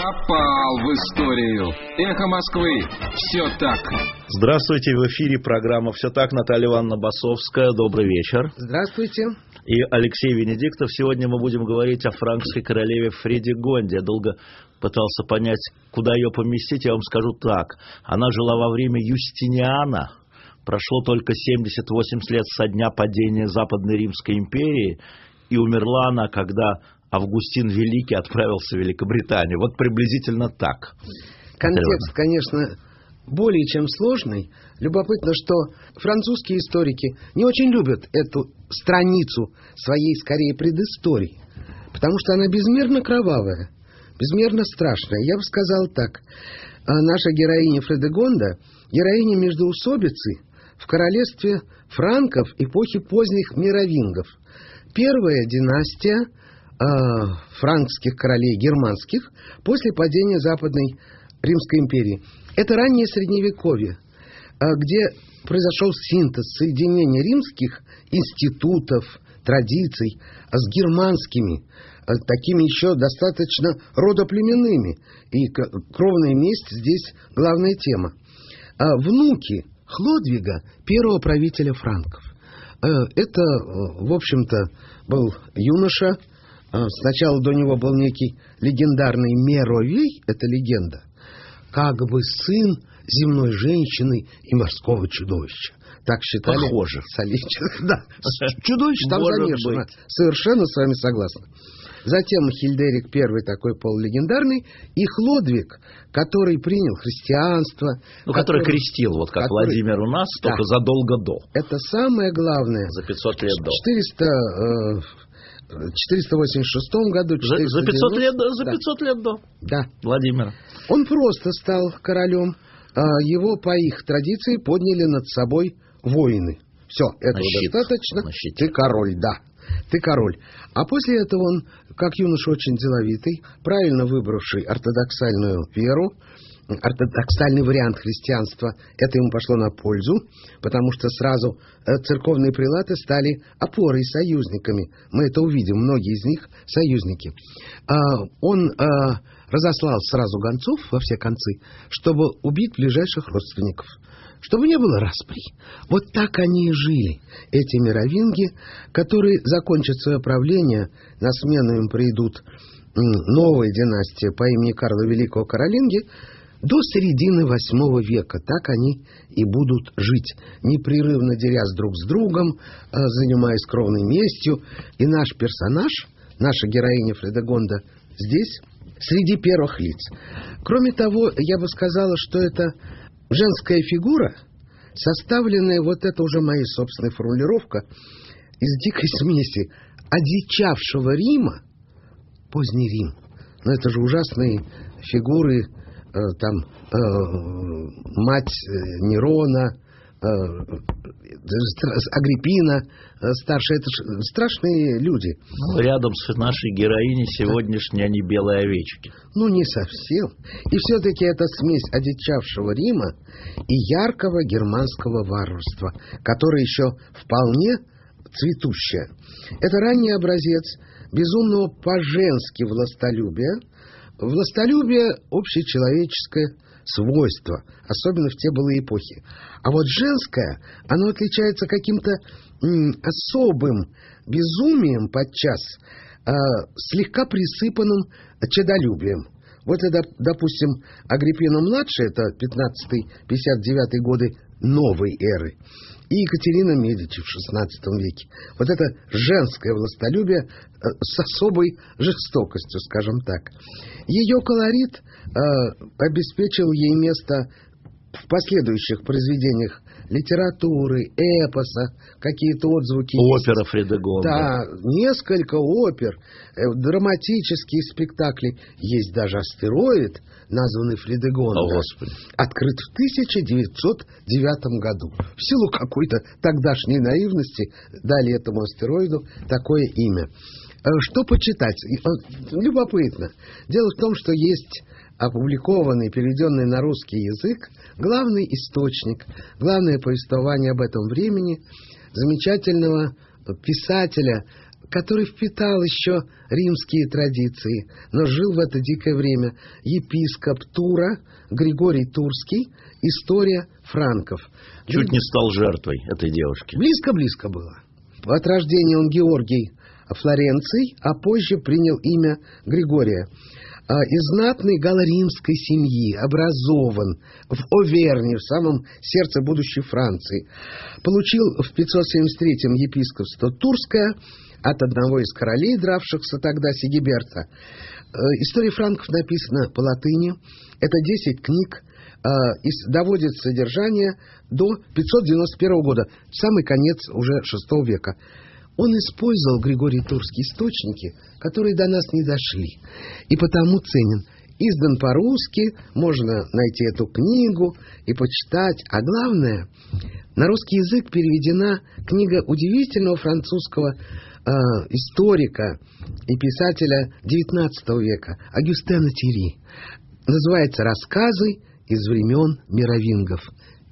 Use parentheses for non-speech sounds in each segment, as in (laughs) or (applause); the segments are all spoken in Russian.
Попал в историю. Эхо Москвы. Все так. Здравствуйте, в эфире программа «Все так». Наталья Ивановна Басовская. Добрый вечер. Здравствуйте. И Алексей Венедиктов. Сегодня мы будем говорить о франкской королеве Фредигонде. Я долго пытался понять, куда ее поместить. Я вам скажу так. Она жила во время Юстиниана. Прошло только 78 лет со дня падения Западной Римской империи. И умерла она, когда Августин Великий отправился в Великобританию. Вот приблизительно так. Контекст, конечно, более чем сложный. Любопытно, что французские историки не очень любят эту страницу своей, скорее, предыстории, потому что она безмерно кровавая, безмерно страшная. Я бы сказал так. А наша героиня Фредегонда – героиня междоусобицы в королевстве франков эпохи поздних мировингов. Первая династия – франкских королей германских после падения Западной Римской империи. Это раннее Средневековье, э, где произошел синтез соединения римских институтов, традиций э, с германскими, э, такими еще достаточно родоплеменными. И кровная месть здесь главная тема. Э, внуки Хлодвига, первого правителя франков. Э, это, в общем-то, был юноша, а, сначала до него был некий легендарный Меровей, это легенда, как бы сын земной женщины и морского чудовища. Так считали. Похоже. (laughs) Да, чудовище там замешано. Совершенно с вами согласна. Затем Хильдерик I такой полулегендарный, и Хлодвиг, который принял христианство. Ну, который, который крестил, вот как который, Владимир у нас, да. только задолго до. Это самое главное. За 500 лет до. 400 486 году, 490... За 500 лет, за 500 да. лет до да. Владимира. Он просто стал королем. А его по их традиции подняли над собой воины. Все, этого щит. достаточно. Ты король, да. Ты король. А после этого он, как юноша очень деловитый, правильно выбравший ортодоксальную веру, ортодоксальный вариант христианства, это ему пошло на пользу, потому что сразу э, церковные прилаты стали опорой, союзниками. Мы это увидим, многие из них союзники. А, он а, разослал сразу гонцов во все концы, чтобы убить ближайших родственников, чтобы не было распри. Вот так они и жили, эти мировинги, которые закончат свое правление, на смену им придут новая династия по имени Карла Великого Каролинги, до середины восьмого века. Так они и будут жить, непрерывно делясь друг с другом, э, занимаясь кровной местью. И наш персонаж, наша героиня Фредегонда, здесь среди первых лиц. Кроме того, я бы сказала, что это женская фигура, составленная, вот это уже моя собственная формулировка, из дикой смеси одичавшего Рима, поздний Рим. Но это же ужасные фигуры там э, мать э, Нерона, Агриппина старшая, это страшные люди. Ну, рядом с нашей героиней сегодняшние они белые овечки. Ну, не совсем. И все-таки это смесь одичавшего Рима и яркого германского варварства, которое еще вполне цветущее. Это ранний образец безумного по-женски властолюбия, Властолюбие – общечеловеческое свойство, особенно в те былые эпохи. А вот женское, оно отличается каким-то особым безумием подчас, э, слегка присыпанным чадолюбием. Вот это, допустим, Агриппина-младшая, это 15-59 годы новой эры, и Екатерина Медичи в XVI веке. Вот это женское властолюбие э, с особой жестокостью, скажем так. Ее колорит э, обеспечил ей место в последующих произведениях литературы, эпоса, какие-то отзвуки. Опера Фредегонда. Да, несколько опер, э, драматические спектакли. Есть даже астероид, названный Фредегонда. О, Господи. Открыт в 1909 году. В силу какой-то тогдашней наивности дали этому астероиду такое имя. Э, что почитать? Любопытно. Дело в том, что есть опубликованный, переведенный на русский язык, главный источник, главное повествование об этом времени замечательного писателя, который впитал еще римские традиции, но жил в это дикое время, епископ Тура, Григорий Турский, история франков. Чуть не стал жертвой этой девушки. Близко-близко было. От рождения он Георгий Флоренций, а позже принял имя Григория. А, из знатной галло-римской семьи, образован в Оверне, в самом сердце будущей Франции. Получил в 573-м епископство Турское от одного из королей, дравшихся тогда Сигиберта. Э, история франков написана по латыни. Это 10 книг, э, и доводит содержание до 591 года, самый конец уже VI века. Он использовал, Григорий Турский, источники, которые до нас не дошли, и потому ценен. Издан по-русски, можно найти эту книгу и почитать. А главное, на русский язык переведена книга удивительного французского э, историка и писателя XIX века Агюстена Тири. Называется «Рассказы из времен мировингов».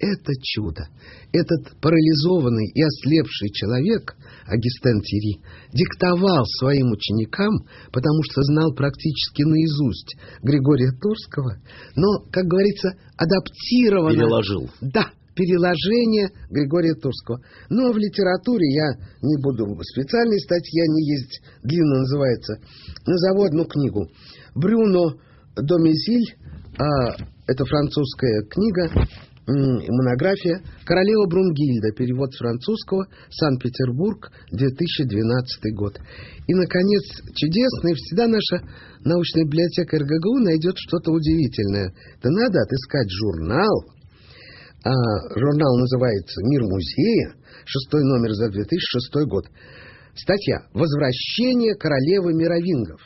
Это чудо. Этот парализованный и ослепший человек, Агистен Тири, диктовал своим ученикам, потому что знал практически наизусть Григория Турского, но, как говорится, адаптированно... Переложил. Да, переложение Григория Турского. Но в литературе я не буду, специальной статья не есть, длинно называется, назову одну книгу. Брюно Домизиль, а, это французская книга, монография «Королева Брунгильда», перевод французского, Санкт-Петербург, 2012 год. И, наконец, чудесная, всегда наша научная библиотека РГГУ найдет что-то удивительное. Да надо отыскать журнал, а, журнал называется «Мир музея», шестой номер за 2006 год. Статья «Возвращение королевы мировингов»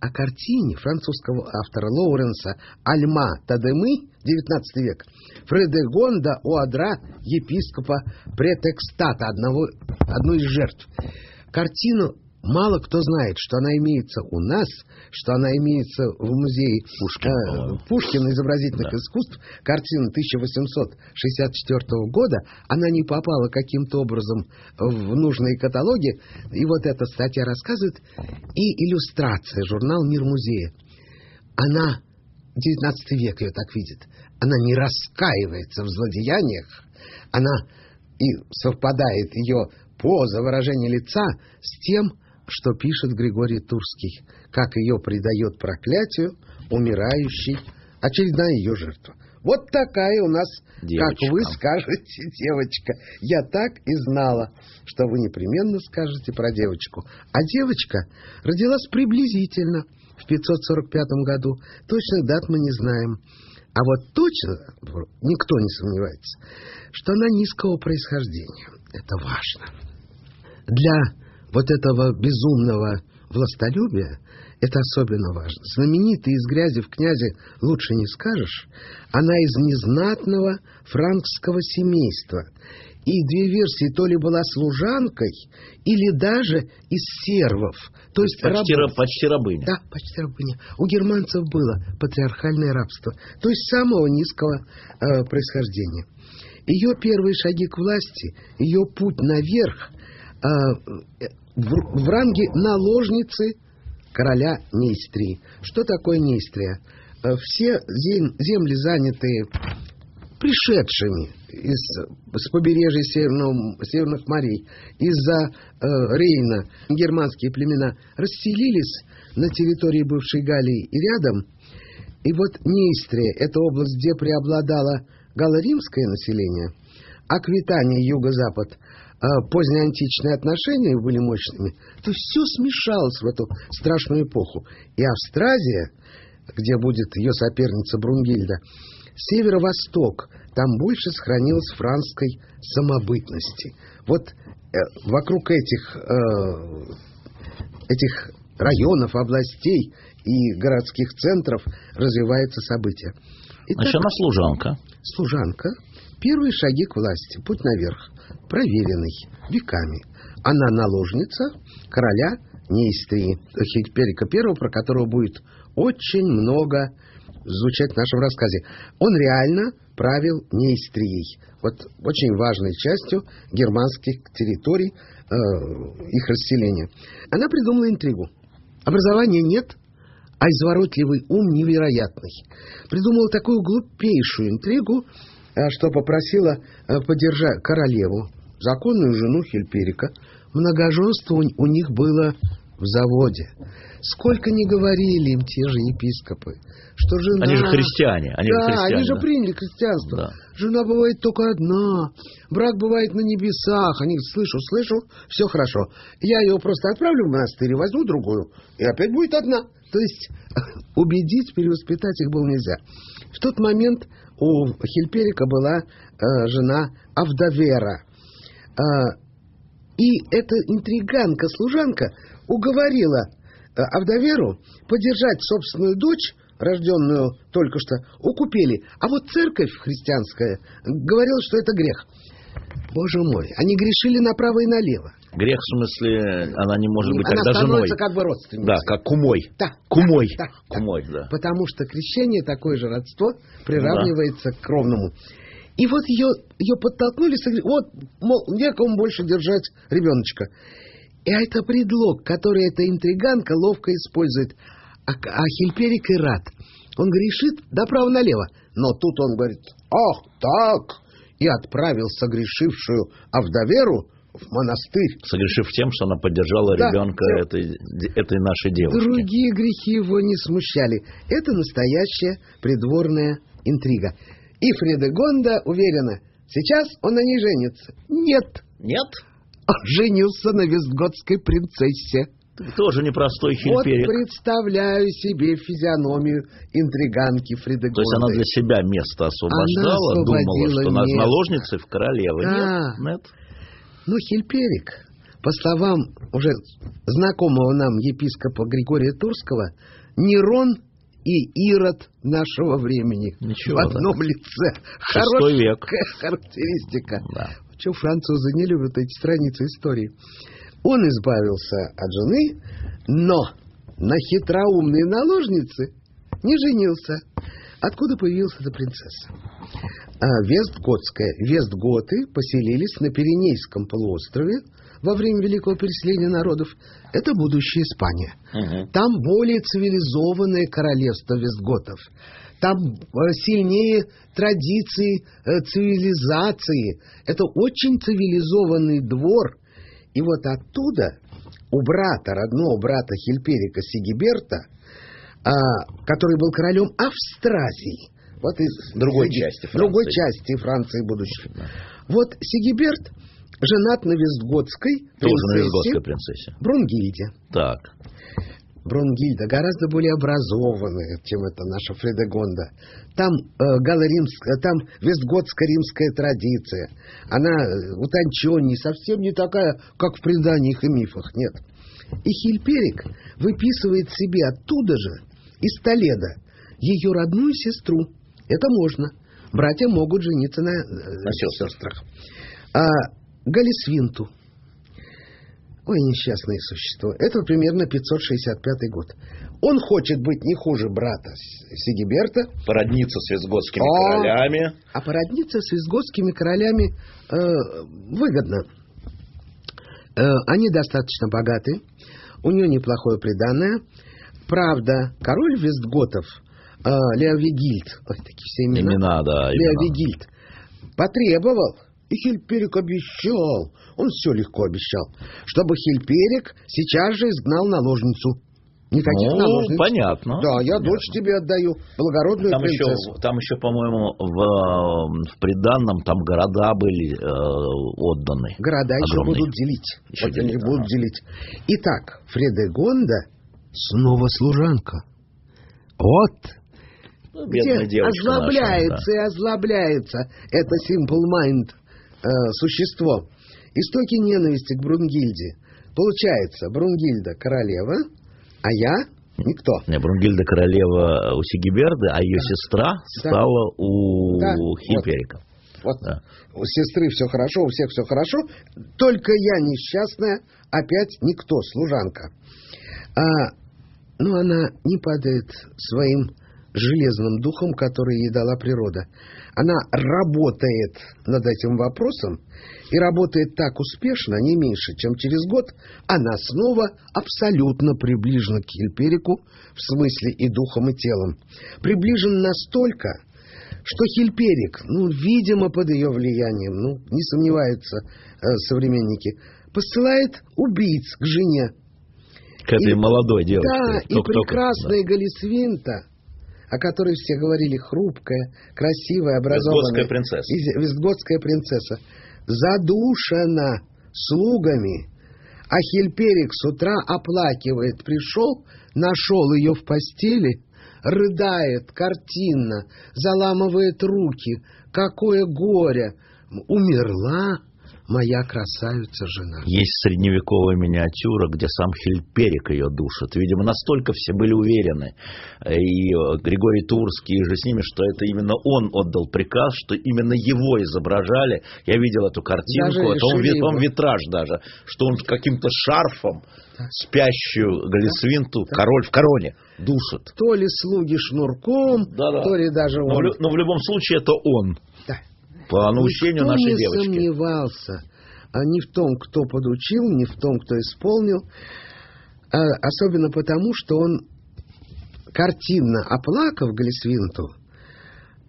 о картине французского автора Лоуренса «Альма Тадемы» XIX век Фредегонда Уадра, епископа Претекстата, одного, одной из жертв. Картину Мало кто знает, что она имеется у нас, что она имеется в музее Пушкин, э, Пушкин изобразительных да. искусств, картина 1864 года, она не попала каким-то образом в нужные каталоги, и вот эта статья рассказывает, и иллюстрация, журнал «Мир музея». Она, 19 век ее так видит, она не раскаивается в злодеяниях, она и совпадает ее поза, выражение лица с тем, что пишет Григорий Турский, как ее предает проклятию умирающий, очередная ее жертва. Вот такая у нас, девочка. как вы скажете, девочка. Я так и знала, что вы непременно скажете про девочку. А девочка родилась приблизительно в 545 году. Точных дат мы не знаем. А вот точно, никто не сомневается, что она низкого происхождения. Это важно. Для вот этого безумного властолюбия, это особенно важно. Знаменитый из грязи в князе лучше не скажешь, она из незнатного франкского семейства. И две версии, то ли была служанкой, или даже из сервов. То есть почти, раб... почти рабыня. Да, почти рабыня. У германцев было патриархальное рабство, то есть самого низкого э, происхождения. Ее первые шаги к власти, ее путь наверх в, в ранге наложницы короля Нейстрии. Что такое Нейстрия? Э, все земли, занятые пришедшими из, с побережья северного, северных морей, из-за э, Рейна, германские племена, расселились на территории бывшей Галлии и рядом. И вот Нейстрия – это область, где преобладало галло-римское население, Аквитания, юго-запад, позднеантичные отношения были мощными, то все смешалось в эту страшную эпоху. И Австразия, где будет ее соперница Брунгильда, северо-восток, там больше сохранилось французской самобытности. Вот э, вокруг этих, э, этих районов, областей и городских центров развиваются события. Итак, Значит, она служанка. Служанка. Первые шаги к власти, путь наверх проверенный веками. Она наложница короля Нейстрии, Хильперика I, про которого будет очень много звучать в нашем рассказе. Он реально правил Нейстрией, вот очень важной частью германских территорий, э, их расселения. Она придумала интригу. Образования нет, а изворотливый ум невероятный. Придумала такую глупейшую интригу, что попросила э, поддержать королеву, законную жену Хильперика. Многоженство у них было в заводе. Сколько не говорили им те же епископы, что жена... Они же христиане. Они да, же христиане, они же да. приняли христианство. Да. Жена бывает только одна, брак бывает на небесах. Они, слышу, слышу, все хорошо. Я ее просто отправлю в монастырь и возьму другую, и опять будет одна. То есть (laughs) убедить, перевоспитать их было нельзя. В тот момент у Хильперика была э, жена Авдовера. Э, и эта интриганка-служанка уговорила э, Авдоверу поддержать собственную дочь, рожденную только что, у купели. А вот церковь христианская говорила, что это грех. Боже мой, они грешили направо и налево. Грех, в смысле, она не может быть она тогда женой. становится как бы родственницей. Да, как кумой. Да, Кумой. да, да, Кумой, да. Потому что крещение, такое же родство, приравнивается к кровному. И вот ее, ее подтолкнули, вот, мол, некому больше держать ребеночка. И это предлог, который эта интриганка ловко использует. А, а Хильперик и рад. Он грешит направо-налево. Но тут он говорит, ах, так, и отправил согрешившую Авдоверу в монастырь. Согрешив тем, что она поддержала Да, ребенка да. этой, этой нашей девушки. Другие грехи его не смущали. Это настоящая придворная интрига. И Фредегонда уверена, сейчас он на ней женится. Нет, Нет? он женился на вестготской принцессе. Тоже непростой Вот хильперик. представляю себе физиономию интриганки Фредегонды. То есть она для себя место освобождала, Она думала, что место. наложницей в королевы. Да. Нет? Нет? Ну, Хильперик, по словам уже знакомого нам епископа Григория Турского, Нерон и Ирод нашего времени. Ничего, в одном лице. Шестой век. (laughs) характеристика. Да. Что французы не любят эти страницы истории. Он избавился от жены, но на хитроумной наложнице не женился. Откуда появилась эта принцесса? А, Вестготская. Вестготы поселились на Пиренейском полуострове во время Великого переселения народов. Это будущая Испания. Мгм. Там более цивилизованное королевство Вестготов. Там э, сильнее традиции э, цивилизации. Это очень цивилизованный двор. И вот оттуда у брата, родного брата Хильперика Сигиберта, а, который был королем Австразии, вот из Другой Сиги- части Франции. другой части Франции будущей. Вот Сигиберт женат на Вестготской Тоже на принцессе Визготской принцессе. Брунгильде. Так. Брунгильда гораздо более образованная, чем это наша Фредегонда. Там э, там вестготско-римская традиция. Она э, утонченнее, совсем не такая, как в преданиях и мифах, нет. И Хильперик выписывает себе оттуда же, из Толеда, ее родную сестру. Это можно. Братья могут жениться на, э, На сестрах. сестрах. А Галисвинту. Ой, несчастное существо. Это примерно 565 год. Он хочет быть не хуже брата Сигиберта, Породниться с визготскими О! королями. а породниться с визготскими королями э, выгодно. Э, они достаточно богаты, у нее неплохое приданное. Правда, король Вестготов, э, Леовигильд, ой, такие все имена, Имена, да. Леовигильд, потребовал, и Хильперик обещал, он все легко обещал, чтобы Хильперик сейчас же изгнал наложницу. Никаких Ну, наложниц. понятно. Да, я Понятно. дочь тебе отдаю, благородную Там еще, принцессу. там еще, по-моему, в, в приданном там города были э, отданы. Города еще Огромные. будут делить. Еще Вот они делить, будут ага. делить. Итак, Фредегонда снова служанка. Вот Ну, где девочка наша, озлобляется и озлобляется это Simple Mind э, существо. Истоки ненависти к Брунгильде. Получается, Брунгильда королева, а я никто. да. Не, Брунгильда королева у Сигиберды, а ее сестра Да. стала у Да, Хильперика. Вот Да. у сестры все хорошо, у всех все хорошо, только я несчастная, опять никто, служанка. А, но она не падает своим железным духом, который ей дала природа. Она работает над этим вопросом и работает так успешно, не меньше, чем через год, она снова абсолютно приближена к Хильперику в смысле и духом, и телом. Приближен настолько, что Хильперик, ну, видимо, под ее влиянием, ну, не сомневаются э, современники, посылает убийц к жене. К этой и, молодой девушке. Да, и прекрасная да. Галисвинта, о которой все говорили, хрупкая, красивая, образованная. Вестготская принцесса. Вестготская принцесса. Задушена слугами. А Хильперик с утра оплакивает. Пришел, нашел ее в постели, рыдает картинно, заламывает руки. Какое горе! Умерла моя красавица-жена. Есть средневековая миниатюра, где сам Хильперик ее душит. Видимо, настолько все были уверены, и э, Григорий Турский, и же с ними, что это именно он отдал приказ, что именно его изображали. Я видел эту картинку, это он, он витраж даже, что он каким-то шарфом спящую Галисвинту, да. король в короне, душит. То ли слуги шнурком, да -да. то ли даже он. Но, но в любом случае это он по наущению Никто нашей не девочки. не сомневался а ни в том, кто подучил, ни в том, кто исполнил, а особенно потому, что он, картинно оплакав Галисвинту,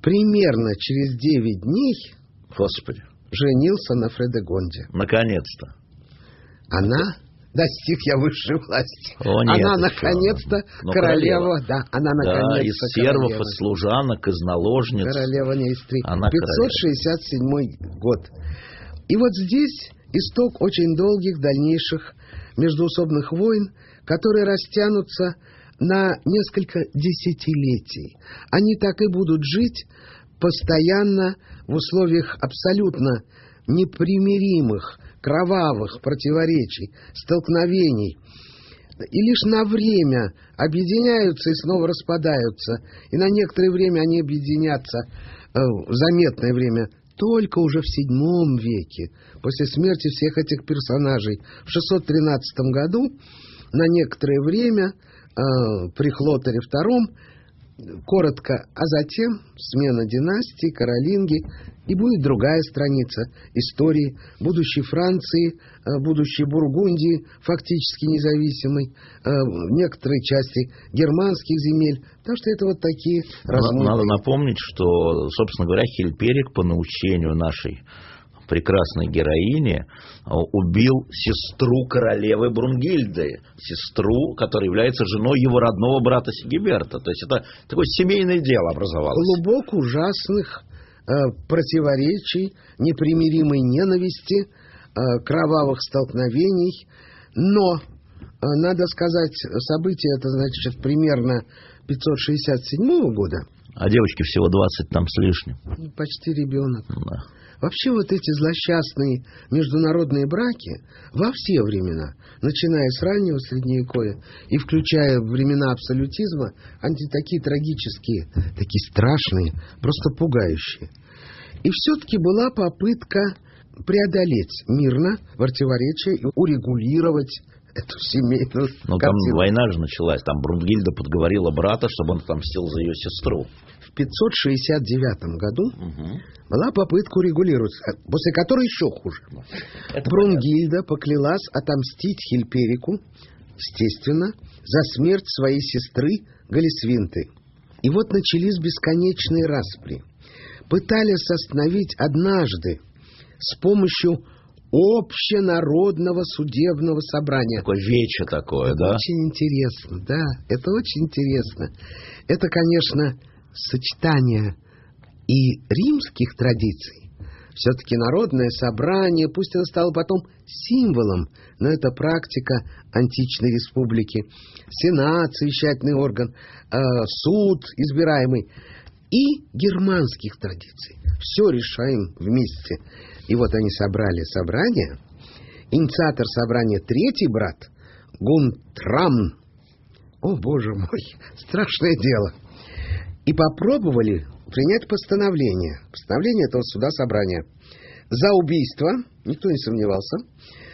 примерно через девять дней Господи. женился на Фредегонде. Наконец-то. Она достиг я высшей власти. О, нет, она наконец-то королева, королева, да, она наконец-то да, из сервов, из служанок, из наложниц. Королева Нейстри. Она 567 королева. год. И вот здесь исток очень долгих дальнейших междуусобных войн, которые растянутся на несколько десятилетий. Они так и будут жить постоянно в условиях абсолютно непримиримых кровавых противоречий, столкновений, и лишь на время объединяются и снова распадаются, и на некоторое время они объединятся, э, заметное время, только уже в VII веке, после смерти всех этих персонажей. В 613 году на некоторое время э, при Хлотаре II коротко, а затем смена династии, Каролинги, и будет другая страница истории будущей Франции, э, будущей Бургундии, фактически независимой, э, некоторой части германских земель. Так что это вот такие размыты. Надо напомнить, что, собственно говоря, Хильперик по научению нашей прекрасной героини а, убил сестру королевы Брунгильды, сестру, которая является женой его родного брата Сигиберта. То есть это такое семейное дело образовалось. Глубоко ужасных э, противоречий, непримиримой ненависти, э, кровавых столкновений. Но, надо сказать, событие это, значит, примерно 567 года. А девочке всего 20 там с лишним. Почти ребенок. Да. Вообще вот эти злосчастные международные браки во все времена, начиная с раннего Средневековья и включая времена абсолютизма, они такие трагические, такие страшные, просто пугающие. И все-таки была попытка преодолеть мирно противоречия и урегулировать эту семейную Но там война же началась, там Брунгильда подговорила брата, чтобы он отомстил за ее сестру. В 569 году угу. была попытка урегулировать, э, после которой еще хуже. Это Брунгильда понятно. поклялась отомстить Хильперику, естественно, за смерть своей сестры Галисвинты. И вот начались бесконечные распри. Пытались остановить однажды с помощью общенародного судебного собрания. Такое вече такое, это да? Очень интересно, да, это очень интересно. Это, конечно, сочетание и римских традиций. Все-таки народное собрание, пусть оно стало потом символом, но это практика античной республики. Сенат, совещательный орган, э, суд избираемый и германских традиций. Все решаем вместе. И вот они собрали собрание. Инициатор собрания третий брат Гунтрам. О, боже мой, (laughs) страшное дело. И попробовали принять постановление. Постановление этого суда собрания. За убийство, никто не сомневался,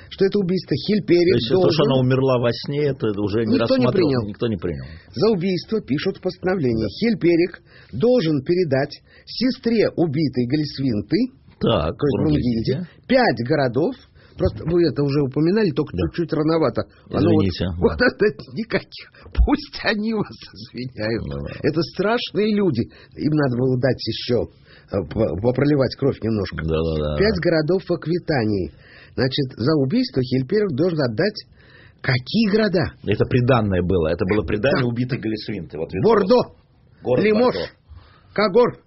что это убийство Хильперик То есть должен... то, что она умерла во сне, это уже не никто не принял. Никто не принял. За убийство пишут в постановлении. Да. Хильперик должен передать сестре убитой Галисвинты, так, Брунгильде, пять городов, Просто вы это уже упоминали, только да. чуть-чуть рановато. Извините. вот, да. вот это никаких. Пусть они вас извиняют. Да. Это страшные люди. Им надо было дать еще э, попроливать кровь немножко. Да, да, да. Пять городов в Аквитании. Значит, за убийство Хильперик должен отдать какие города? Это приданное было. Это было приданное да. убитой Галисвинты. Вот Бордо, Лимош, Кагор,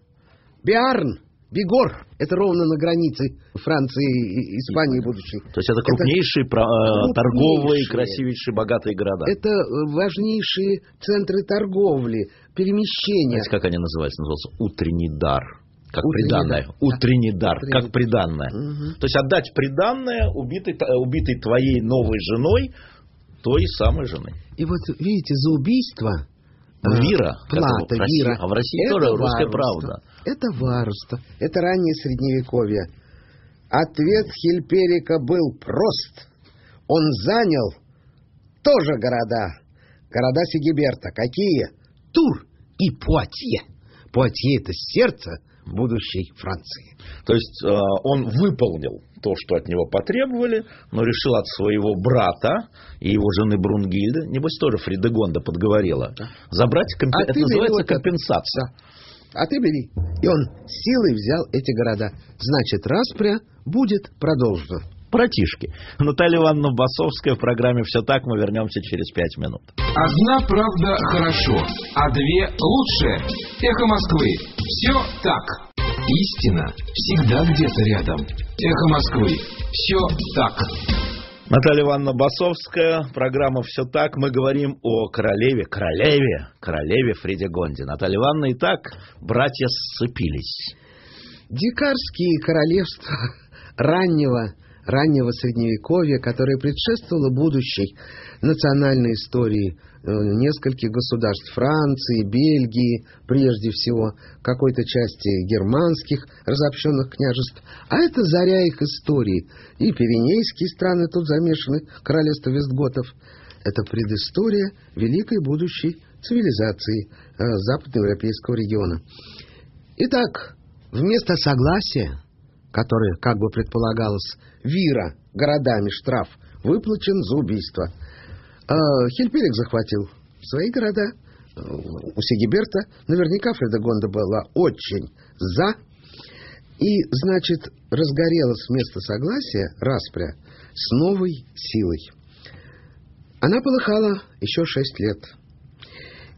Биарн, Бигор – это ровно на границе Франции и Испании будущей. То есть это крупнейшие, это крупнейшие торговые, красивейшие, богатые города. Это важнейшие центры торговли, перемещения. Знаете, как они называются? Назывался утренний дар. Как утренний приданное. Дар. Утренний дар, утренний. как приданное. Угу. То есть отдать приданное убитой, убитой твоей новой женой той самой жены. И вот видите, за убийство Вира. Плата, вира. А в России это тоже русская правда. Это варварство. Это раннее средневековье. Ответ Хильперика был прост. Он занял тоже города. Города Сигиберта. Какие? Тур и Пуатье. Пуатье — это сердце будущей Франции. То есть э, он выполнил то, что от него потребовали, но решил от своего брата и его жены Брунгильды, небось тоже Фридегонда подговорила, забрать, комп... а это называется компенсация. А ты бери. И он силой взял эти города. Значит, распря будет продолжена. Братишки. Наталья Ивановна Басовская в программе «Все так». Мы вернемся через пять минут. Одна правда хорошо, а две лучше. Эхо Москвы. Все так. Истина всегда где-то рядом. Эхо Москвы. Все так. Наталья Ивановна Басовская, программа «Все так». Мы говорим о королеве, королеве, королеве Фредегонде. Наталья Ивановна, и так братья сцепились. Дикарские королевства раннего раннего средневековья, которое предшествовало будущей национальной истории э, нескольких государств Франции, Бельгии, прежде всего, какой-то части германских разобщенных княжеств. А это заря их истории. И пиренейские страны тут замешаны, королевство Вестготов. Это предыстория великой будущей цивилизации э, западноевропейского региона. Итак, вместо согласия который, как бы предполагалось, Вира городами штраф выплачен за убийство. А захватил свои города. У Сигиберта наверняка Фредегонда была очень за. И, значит, разгорелась вместо согласия распря с новой силой. Она полыхала еще шесть лет.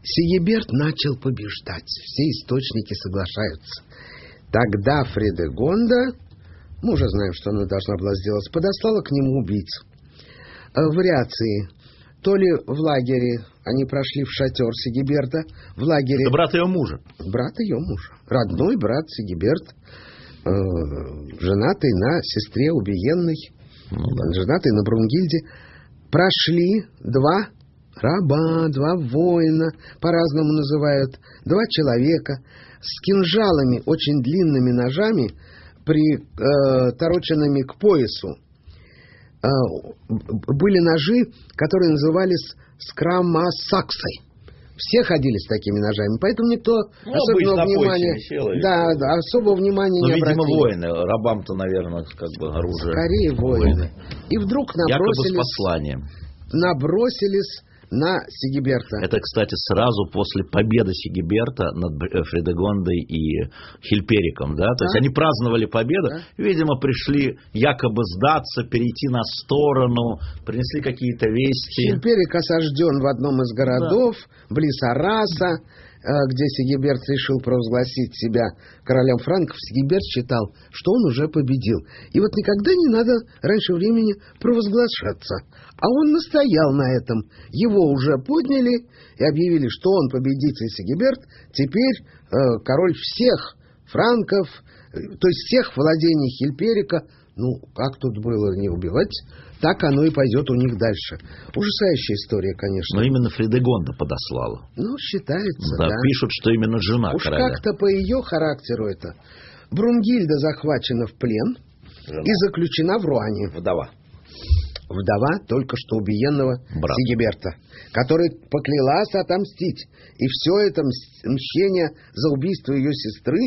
Сигиберт начал побеждать. Все источники соглашаются. Тогда Фредегонда, мы уже знаем, что она должна была сделать, подослала к нему убийц. Э, вариации. То ли в лагере они прошли в шатер Сигиберта, в лагере... Это брат ее мужа. Брат ее мужа. Родной брат Сигиберт, э, женатый на сестре убиенной, ну, да. женатый на Брунгильде. Прошли два раба, два воина, по-разному называют, два человека с кинжалами, очень длинными ножами, притороченными к поясу. Э, были ножи, которые назывались скрамасаксой. Все ходили с такими ножами, поэтому никто ну, особого внимания, да, да, особого внимания Но, не видимо, воины, рабам-то, наверное, как бы оружие. Скорее воины. И вдруг набросились, Якобы с посланием. набросились на Сигиберта. Это, кстати, сразу после победы Сигиберта над э, Фредегондой и Хильпериком, да? То да? есть они праздновали победу, да? видимо, пришли якобы сдаться, перейти на сторону, принесли какие-то вести. Хильперик осажден в одном из городов, да. близ Араса, где Сигиберт решил провозгласить себя королем франков, Сигиберт считал, что он уже победил. И вот никогда не надо раньше времени провозглашаться. А он настоял на этом. Его уже подняли и объявили, что он победитель Сигиберт, теперь э, король всех франков, э, то есть всех владений Хильперика. Ну, как тут было не убивать? Так оно и пойдет у них дальше. Ужасающая история, конечно. Но именно Фредегонда подослала. Ну, считается, да. да. Пишут, что именно жена Уж короля. как-то по ее характеру это. Брунгильда захвачена в плен Жена. и заключена в Руане. Вдова. вдова только что убиенного Брат. Сигиберта, который поклялась отомстить. И все это мщение за убийство ее сестры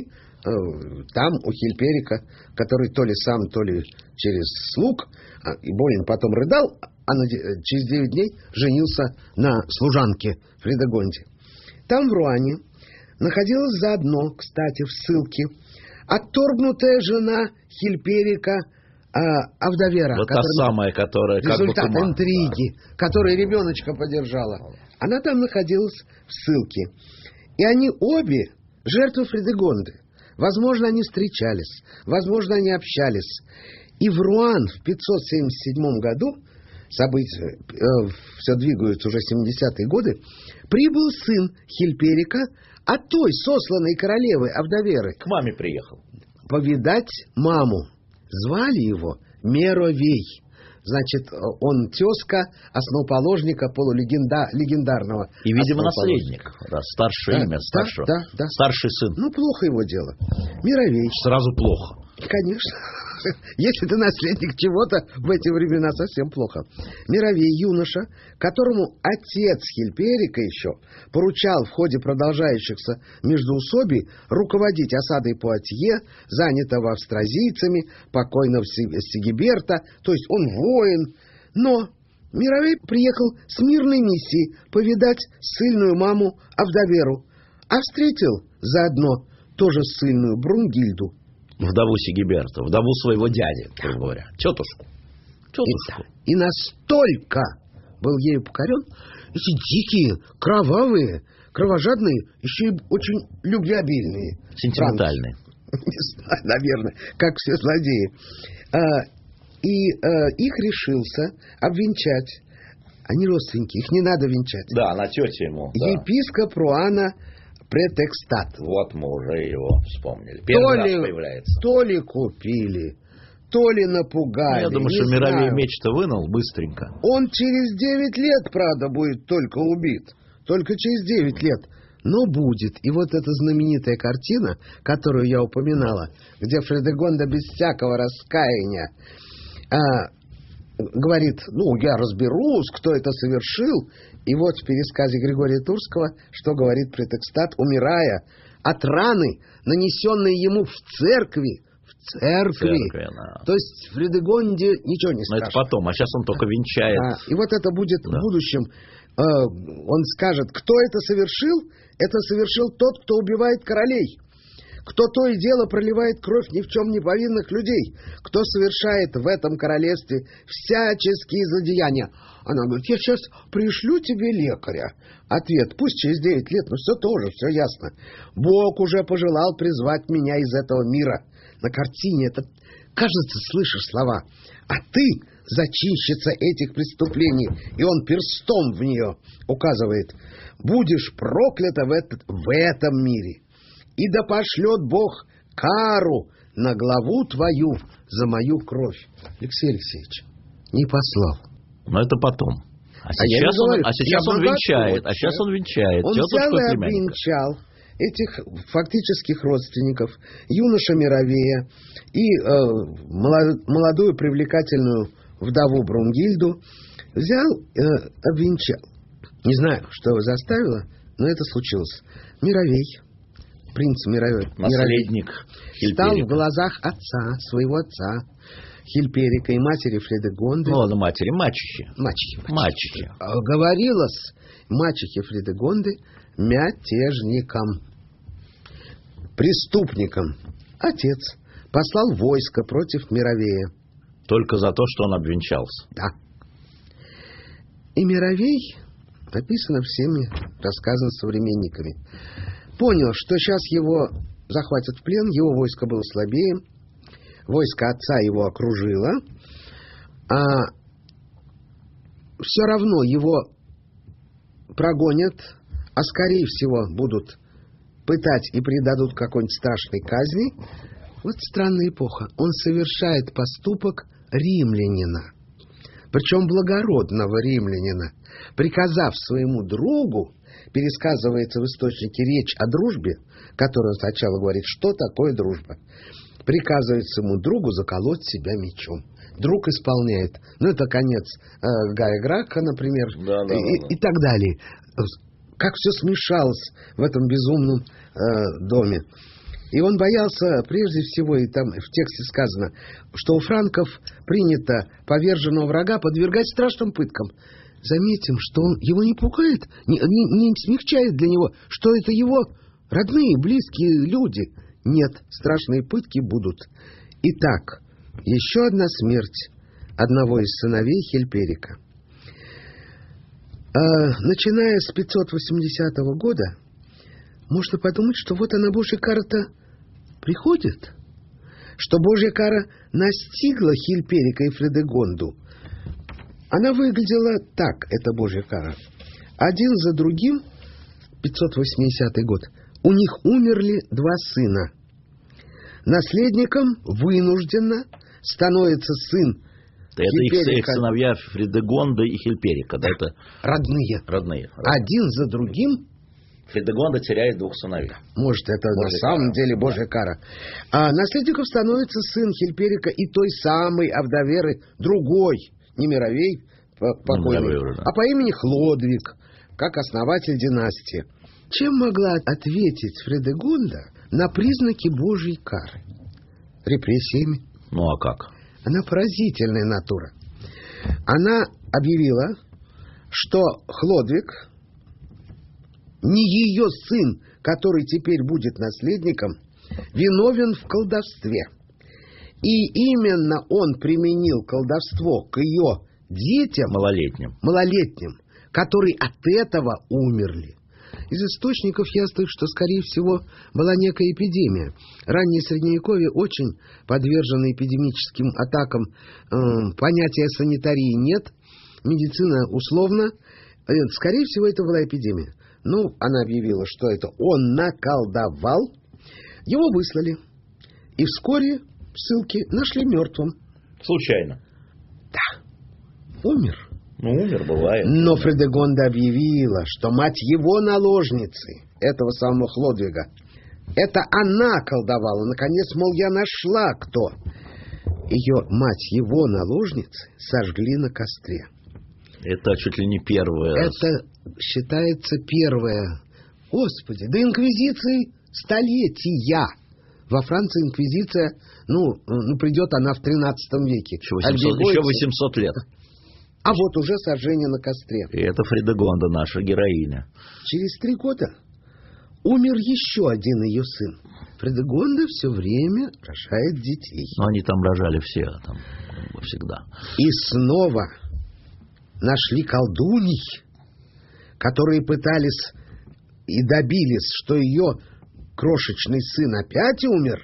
там, у Хильперика, который то ли сам, то ли через слуг, а, и Болин потом рыдал, а на, через девять дней женился на служанке Фредегонде. Там, в Руане, находилась заодно, кстати, в ссылке, отторгнутая жена Хильперика а, Авдовера. Вот та самая, которая как результат бы интриги, да. которая ребеночка поддержала. Она там находилась в ссылке. И они обе жертвы Фредегонды. Возможно, они встречались, возможно, они общались. И в Руан в 577 году, события э, все двигаются уже 70-е годы, прибыл сын Хильперика от той сосланной королевы Авдоверы. К маме приехал. Повидать маму. Звали его Меровей. Значит, он тезка основоположника полулегендарного. И, видимо, наследник. Да, старшее да, имя старшего. Да, да, да. Старший сын. Ну, плохо его дело. Мировей. Сразу плохо. Конечно. Если ты наследник чего-то, в эти времена совсем плохо. Мировей юноша, которому отец Хильперика еще поручал в ходе продолжающихся междоусобий руководить осадой Пуатье, занятого австразийцами, покойного Сигиберта, то есть он воин. Но Мировей приехал с мирной миссией повидать сильную маму Авдоверу, а встретил заодно тоже сильную Брунгильду, вдову Сигиберта, вдову своего дяди, грубо говоря, тетушку. тетушку. И, и настолько был ею покорен, эти дикие, кровавые, кровожадные, еще и очень любвеобильные. Сентиментальные. (laughs) Не знаю, наверное, как все злодеи. А, и а, их решился обвенчать. Они родственники, их не надо венчать. Да, на тете ему. Да. Епископ Руана претекстат. Вот мы уже его вспомнили. Первый то раз ли, появляется. То ли купили, то ли напугали. Я думаю, что Мировей меч-то вынул быстренько. Он через девять лет, правда, будет только убит. Только через девять лет. Но будет. И вот эта знаменитая картина, которую я упоминала, где Фредегонда без всякого раскаяния а, говорит, ну, я разберусь, кто это совершил. И вот в пересказе Григория Турского, что говорит претекстат, умирая от раны, нанесенной ему в церкви, в церкви. церкви да. То есть в Фредегонде ничего не страшно. Но это потом, а сейчас он только венчает. А, и вот это будет да. в будущем. Э, он скажет, кто это совершил? Это совершил тот, кто убивает королей кто то и дело проливает кровь ни в чем не повинных людей, кто совершает в этом королевстве всяческие злодеяния. Она говорит, я сейчас пришлю тебе лекаря. Ответ, пусть через девять лет, но все тоже, все ясно. Бог уже пожелал призвать меня из этого мира. На картине это, кажется, слышишь слова. А ты зачинщица этих преступлений, и он перстом в нее указывает, будешь проклята в, этот, в этом мире и да пошлет Бог кару на главу твою за мою кровь. Алексей Алексеевич, не послал. Но это потом. А, а сейчас, он, а сейчас он венчает. А сейчас он венчает. Он взял и обвенчал этих фактических родственников, юноша Мировея и э, молодую привлекательную вдову Брунгильду, взял, э, обвенчал. Не знаю, что его заставило, но это случилось. Мировей принц Мировой, наследник стал в глазах отца, своего отца, Хильперика и матери Фредегонды. Ну, ладно, матери, мачехи. Мачехи. Мачехи. мачехи. А, говорилось мачехе Фредегонды мятежникам, преступникам. Отец послал войско против Мировея. Только за то, что он обвенчался. Да. И Мировей написано всеми рассказано современниками понял, что сейчас его захватят в плен, его войско было слабее, войско отца его окружило, а все равно его прогонят, а скорее всего будут пытать и предадут какой-нибудь страшной казни. Вот странная эпоха. Он совершает поступок римлянина, причем благородного римлянина, приказав своему другу пересказывается в источнике речь о дружбе, которая сначала говорит, что такое дружба. Приказывает своему другу заколоть себя мечом. Друг исполняет. Ну, это конец э, Гая Грака, например, да, да, и, да. и так далее. Как все смешалось в этом безумном э, доме. И он боялся, прежде всего, и там в тексте сказано, что у франков принято поверженного врага подвергать страшным пыткам. Заметим, что он его не пугает, не, не, не смягчает для него, что это его родные, близкие люди. Нет, страшные пытки будут. Итак, еще одна смерть одного из сыновей Хельперика. А, начиная с 580 года, можно подумать, что вот она, Божья кара-то, приходит, что Божья кара настигла Хильперика и Фредегонду. Она выглядела так, эта Божья кара. Один за другим, 580 год, у них умерли два сына. Наследником вынужденно становится сын это их, их сыновья Фредегонда и Хильперика, да, это родные. Родные. Один за другим Фредегонда теряет двух сыновей. Может, это Божья на самом кара. деле Божья кара. А наследником становится сын Хильперика и той самой Авдоверы, другой, не Мировей, покойный, ну, да. а по имени Хлодвиг, как основатель династии. Чем могла ответить Фредегонда на признаки Божьей кары? Репрессиями. Ну, а как? Она поразительная натура. Она объявила, что Хлодвиг не ее сын, который теперь будет наследником, виновен в колдовстве. И именно он применил колдовство к ее детям, малолетним, малолетним которые от этого умерли. Из источников ясно, что, скорее всего, была некая эпидемия. Раннее Средневековье очень подвержено эпидемическим атакам. Э, понятия санитарии нет, медицина условно. Э, скорее всего, это была эпидемия. Ну, она объявила, что это он наколдовал. Его выслали. И вскоре в ссылке нашли мертвым. Случайно? Да. Умер. Ну, умер, бывает. Но Фредегонда объявила, что мать его наложницы, этого самого Хлодвига, это она колдовала. Наконец, мол, я нашла кто. Ее мать его наложницы сожгли на костре. Это чуть ли не первое. Это считается первое. Господи, до инквизиции столетия. Во Франции инквизиция, ну, ну придет она в 13 веке. Еще 800, еще 800 лет. А вот уже сожжение на костре. И это Фредегонда, наша героиня. Через три года умер еще один ее сын. Фредегонда все время рожает детей. Но они там рожали все, там, всегда. И снова нашли колдуней, которые пытались и добились, что ее крошечный сын опять умер,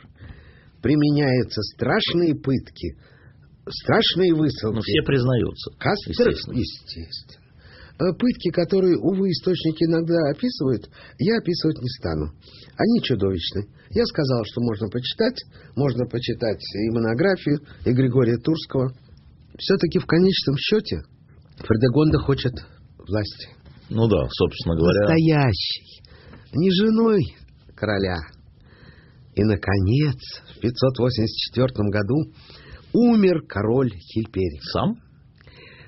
применяются страшные пытки, страшные высылки. Но все признаются. Кастр, естественно. естественно. Э, пытки, которые, увы, источники иногда описывают, я описывать не стану. Они чудовищны. Я сказал, что можно почитать, можно почитать и монографию, и Григория Турского. Все-таки в конечном счете Фредегонда хочет власти. Ну да, собственно говоря. Настоящий. Не женой короля. И, наконец, в 584 году умер король Хильперик. Сам?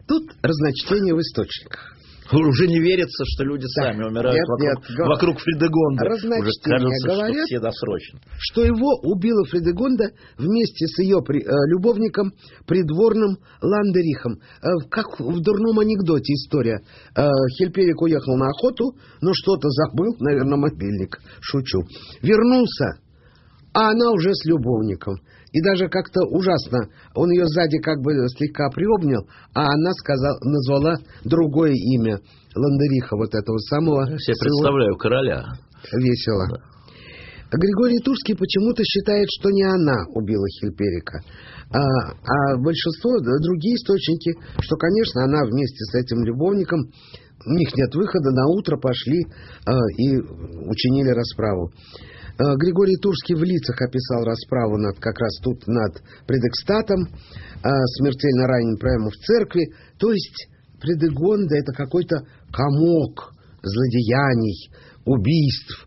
Тут разночтение в источниках. Уже не верится, что люди да. сами умирают нет, вокруг, нет, вокруг Фредегонда. Уже кажется, говорят, что все досрочно. Что его убила Фредегонда вместе с ее при, э, любовником, придворным Ландерихом. Э, как в дурном анекдоте история. Э, Хельперик уехал на охоту, но что-то забыл, наверное, мобильник. Шучу. Вернулся, а она уже с любовником. И даже как-то ужасно. Он ее сзади как бы слегка приобнял, а она сказала, назвала другое имя. Ландериха, вот этого самого. Я себе представляю короля. Весело. Да. Григорий Турский почему-то считает, что не она убила Хильперика, а, а большинство, другие источники, что, конечно, она вместе с этим любовником, у них нет выхода, на утро пошли а, и учинили расправу. Э, Григорий Турский в лицах описал расправу над как раз тут над предекстатом, э, смертельно ранен прямо в церкви. То есть предыгонда это какой-то комок злодеяний, убийств.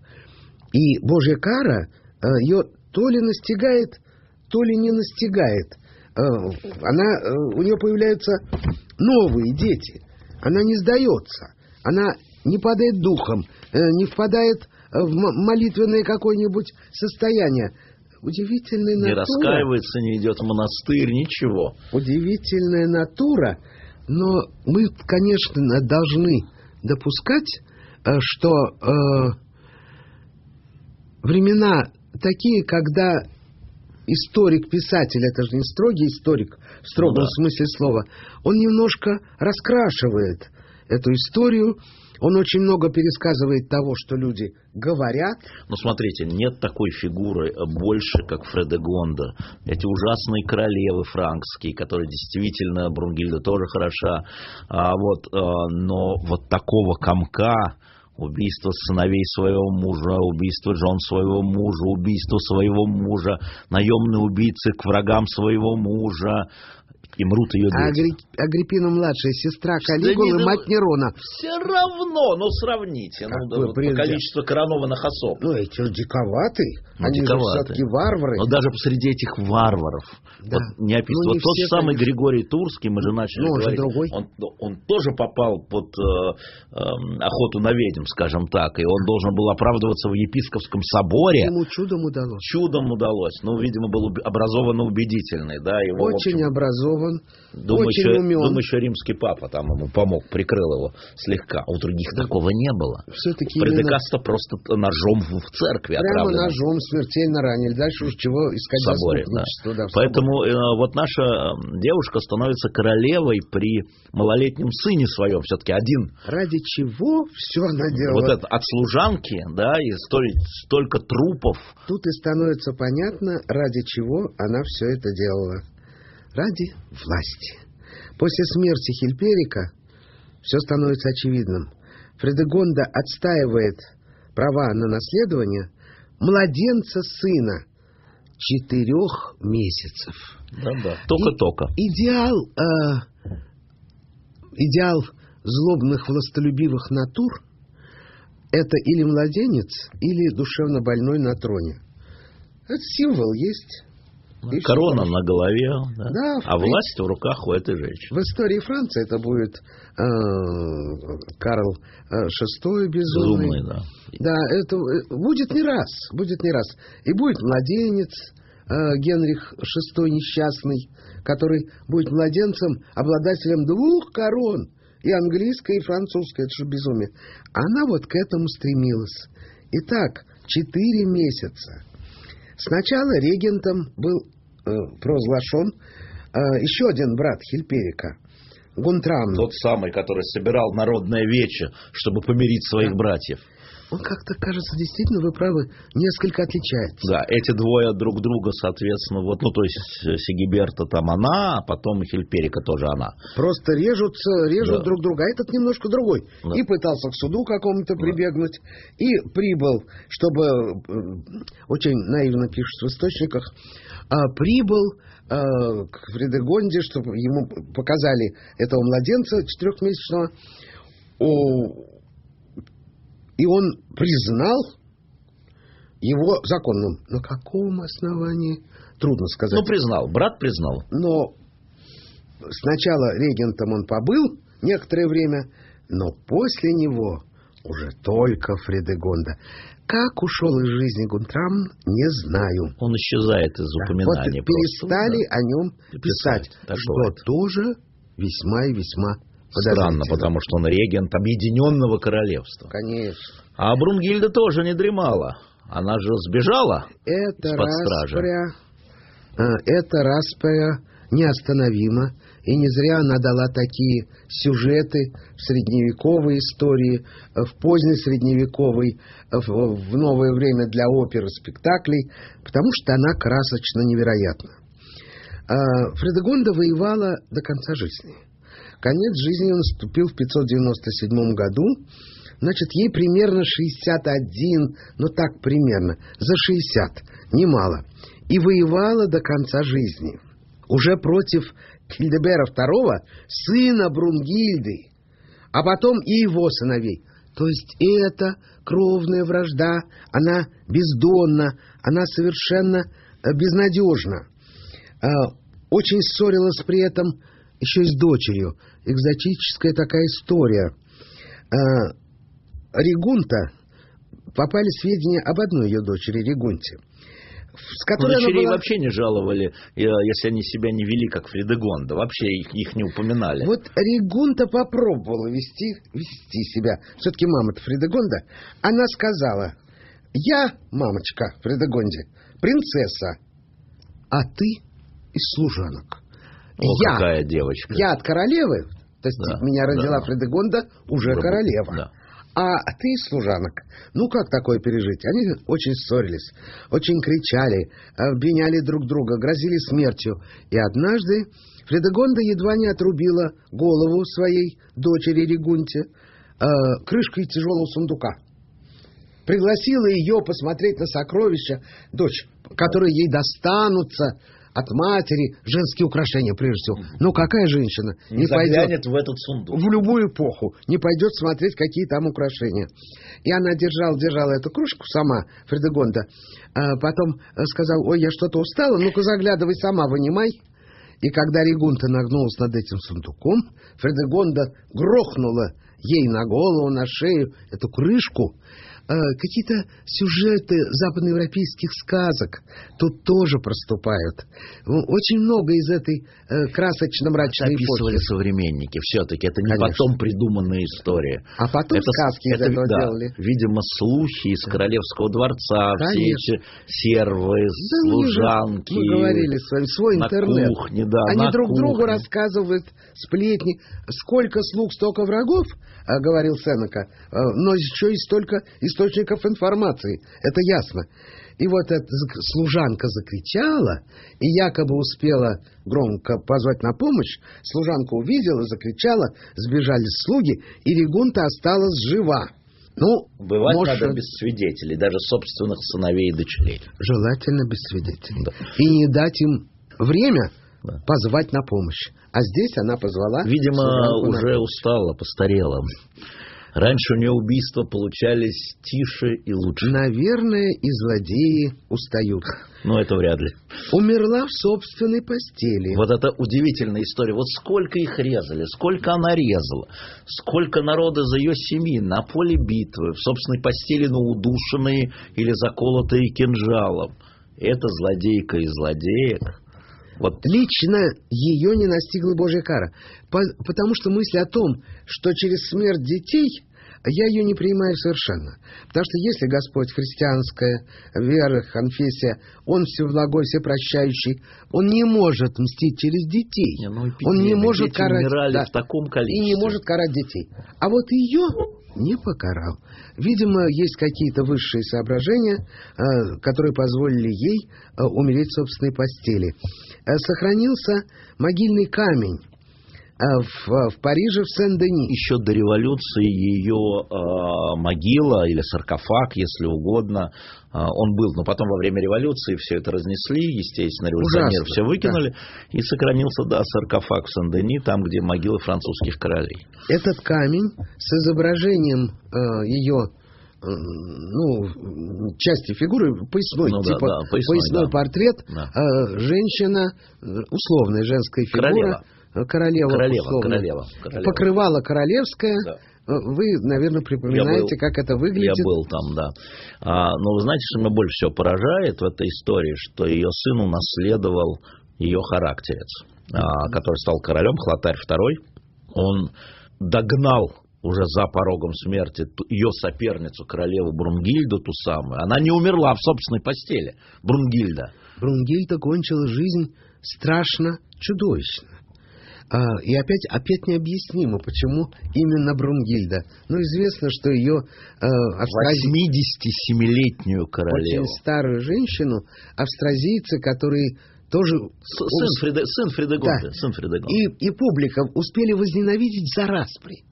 И Божья кара э, ее то ли настигает, то ли не настигает. Она, у нее появляются новые дети. Она не сдается. Она не падает духом, не впадает в молитвенное какое-нибудь состояние. Удивительная натура. Не раскаивается, не идет в монастырь, ничего. Удивительная натура, но мы, конечно, должны допускать, что э, времена такие, когда историк-писатель, это же не строгий историк в строгом ну, да. смысле слова, он немножко раскрашивает эту историю, он очень много пересказывает того, что люди говорят. Ну, смотрите, нет такой фигуры больше, как Фредегонда. Эти ужасные королевы франкские, которые действительно, Брунгильда тоже хороша, а вот, э, но вот такого комка, убийство сыновей своего мужа, убийство жен своего мужа, убийство своего мужа, наемные убийцы к врагам своего мужа, и мрут ее дети. А Агри... Агриппина младшая сестра Калигулы, да, мать Нерона. Все равно, ну сравните, ну, да, вот, количеству коронованных особ. Ну эти диковаты, ну, они диковаты. все-таки варвары. Но даже посреди этих варваров, да. вот не описывать. Ну, вот тот все, самый конечно. Григорий Турский, мы же начали ну, говорить, другой. Он, он тоже попал под э, э, охоту на ведьм, скажем так, и он должен был оправдываться в епископском соборе. Ему чудом удалось. Чудом удалось. Ну, видимо, был образованно убедительный, да. Его, Очень общем, образован думаю, очень еще, умен. Думаю, еще римский папа там ему помог, прикрыл его слегка. А у других такого не было. Все-таки Предекаста именно... просто ножом в церкви Прямо отравлено. ножом смертельно ранили. Дальше уж чего искать в соборе, да. да Поэтому э, вот наша э, девушка становится королевой при малолетнем сыне своем. Все-таки один. Ради чего все она делала? Вот это от служанки, да, и столь, столько трупов. Тут и становится понятно, ради чего она все это делала ради власти. После смерти Хильперика все становится очевидным. Фредегонда отстаивает права на наследование младенца сына четырех месяцев. Да-да, только-только. Идеал, э, идеал злобных властолюбивых натур – это или младенец, или душевно больной на троне. Это символ есть. И Корона на голове, да? Да, а власть в руках у этой женщины. В истории Франции это будет э, Карл VI безумный. Безумный, да. Да, это э, будет не раз, будет не раз. И будет младенец э, Генрих VI несчастный, который будет младенцем, обладателем двух корон, и английской, и французской, это же безумие. Она вот к этому стремилась. Итак, четыре месяца. Сначала регентом был Э, провозглашен э, еще один брат Хильперика, Гунтрам. Тот самый, который собирал народное вече, чтобы помирить своих да. братьев. Он как-то, кажется, действительно, вы правы, несколько отличается. Да, эти двое друг друга, соответственно, вот, ну, то есть э, Сигиберта там она, а потом Хильперика тоже она. Просто режутся, режут да. друг друга, а этот немножко другой. Да. И пытался к суду какому-то да. прибегнуть, и прибыл, чтобы, очень наивно пишут в источниках, а, прибыл а, к Фредегонде, чтобы ему показали этого младенца четырехмесячного, и он признал его законным. На каком основании? Трудно сказать. Ну, признал. Брат признал. Но сначала регентом он побыл некоторое время, но после него уже только Фредегонда. Как ушел из жизни Гунтрам, не знаю. Он исчезает из да. упоминаний. Вот перестали да. о нем писать, писать что тоже весьма и весьма Странно, потому что он регент Объединенного Королевства. Конечно. А Брунгильда тоже не дремала. Она же сбежала это из-под распря, стражи. Это распря неостановимо. И не зря она дала такие сюжеты в средневековой истории, в поздней средневековой, в, в новое время для оперы, спектаклей, потому что она красочно невероятна. А, Фредегонда воевала до конца жизни. Конец жизни наступил в 597 году. Значит, ей примерно 61, ну так примерно, за 60, немало. И воевала до конца жизни. Уже против Хильдебера II, сына Брунгильды, а потом и его сыновей. То есть это кровная вражда, она бездонна, она совершенно э, безнадежна. очень ссорилась при этом еще и с дочерью. Экзотическая такая история. Регунта попали сведения об одной ее дочери, Регунте. С которой дочерей была... вообще не жаловали, э, если они себя не вели, как Фредегонда. Вообще их, их не упоминали. Вот Регунта попробовала вести, вести себя. Все-таки мама-то Фредегонда. Она сказала, я, мамочка Фредегонде, принцесса, а ты из служанок. О, я, какая девочка. Я от королевы, то есть да, меня родила да. Фредегонда уже Раб... королева. Да. А ты служанок. Ну, как такое пережить? Они очень ссорились, очень кричали, обвиняли друг друга, грозили смертью. И однажды Фредегонда едва не отрубила голову своей дочери Регунте э, крышкой тяжелого сундука. Пригласила ее посмотреть на сокровища, дочь, которые ей достанутся от матери, женские украшения прежде всего. Ну какая женщина не, не пойдет в этот сундук в любую эпоху, не пойдет смотреть, какие там украшения. И она держала, держала эту кружку сама, Фредегонда, а потом сказал, ой, я что-то устала, ну-ка заглядывай сама, вынимай. И когда Регунта нагнулась над этим сундуком, Фредегонда грохнула ей на голову, на шею эту крышку, Э, какие-то сюжеты западноевропейских сказок тут тоже проступают. Очень много из этой э, красочно-мрачной Описывали эпохи. современники все-таки. Это не Конечно. потом придуманная история. А потом это, сказки это, из этого да, делали. Видимо, слухи из Королевского дворца, Конечно. все эти сервы, да, служанки. Мы, говорили с вами, свой на интернет. Кухне, да, Они друг кухне. другу рассказывают сплетни. Сколько слуг, столько врагов, э, говорил Сенека. Но еще и столько источников информации, это ясно. И вот эта служанка закричала, и якобы успела громко позвать на помощь. Служанка увидела, закричала, сбежали слуги, и Регунта осталась жива. Ну, Бывать может... надо без свидетелей, даже собственных сыновей и дочерей. Желательно без свидетелей. Да. И не дать им время да. позвать на помощь. А здесь она позвала... Видимо, уже устала, постарела. Раньше у нее убийства получались тише и лучше. Наверное, и злодеи устают. Ну, это вряд ли. Умерла в собственной постели. Вот это удивительная история. Вот сколько их резали, сколько она резала, сколько народа за ее семьи на поле битвы, в собственной постели, но удушенные или заколотые кинжалом. Это злодейка и злодеек. Вот. Лично ее не настигла Божья кара, потому что мысль о том, что через смерть детей я ее не принимаю совершенно. Потому что если Господь христианская вера, конфессия, Он всеблагой, всепрощающий, Он не может мстить через детей. Не, ну, он не может карать... Да, в таком количестве. И не может карать детей. А вот ее не покарал. Видимо, есть какие-то высшие соображения, э, которые позволили ей э, умереть в собственной постели. Э, сохранился могильный камень в, в Париже, в Сен-Дени. Еще до революции ее э, могила или саркофаг, если угодно, э, он был. Но потом во время революции все это разнесли, естественно, революционеры все выкинули. Да. И сохранился, да, саркофаг в Сен-Дени, там, где могилы французских королей. Этот камень с изображением э, ее ну, части фигуры, поясной, ну, типа да, да, поясной, поясной да. портрет, да. Женщина, условная женская фигура. Королева. Королева, королева, королева, королева. Покрывало королевское. Да. Вы, наверное, припоминаете, был, как это выглядит. Я был там, да. А, но вы знаете, что меня больше всего поражает в этой истории, что ее сын унаследовал ее характерец, а, который стал королем, Хлотарь II. Он догнал уже за порогом смерти ее соперницу, королеву Брунгильду, ту самую. Она не умерла в собственной постели, Брунгильда. Брунгильда кончила жизнь страшно, чудовищно. А, и опять, опять необъяснимо, почему именно Брунгильда. Ну, известно, что ее... Э, австрази... 87-летнюю королеву. Очень старую женщину, австразийцы, которые тоже... Сын, Фреде... сын Фредегонда. Да. Сын Фредегонда. И, и публика успели возненавидеть за распри.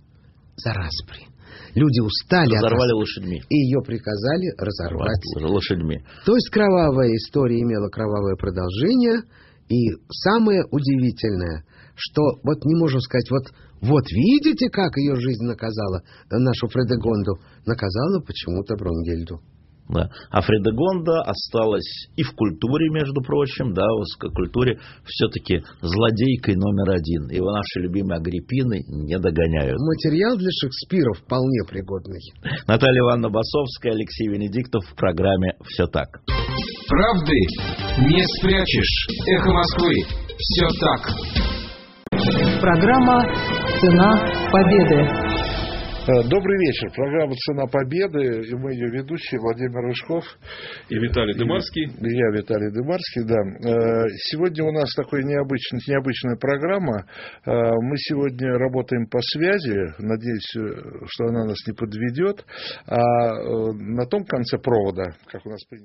За распри. Люди устали. Разорвали от лошадьми. И ее приказали разорвать. Лошадьми. То есть кровавая история имела кровавое продолжение. И самое удивительное, что вот не можем сказать, вот, вот видите, как ее жизнь наказала, нашу Фредегонду, наказала почему-то Брунгельду. Да. А Фредегонда осталась и в культуре, между прочим, да, в культуре все-таки злодейкой номер один. Его наши любимые Агриппины не догоняют. Материал для Шекспира вполне пригодный. Наталья Ивановна Басовская, Алексей Венедиктов в программе «Все так». Правды не спрячешь. Эхо Москвы. Все так. Программа «Цена победы». Э, добрый вечер. Программа «Цена победы». И мы ее ведущие Владимир Рыжков. И Виталий Дымарский. И я Виталий Дымарский, да. Э, сегодня у нас такая необычная, необычная программа. Э, мы сегодня работаем по связи. Надеюсь, что она нас не подведет. А на том конце провода, как у нас принято,